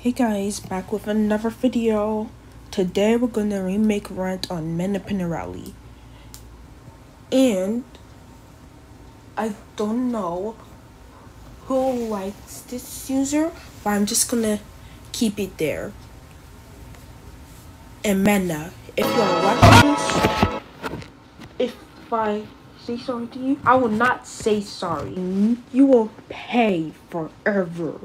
Hey guys, back with another video. Today we're gonna remake Rent on Mena Pinarelli. And I don't know who likes this user, but I'm just gonna keep it there. And Mena, if you're watching this, if I say sorry to you, I will not say sorry. You will pay forever.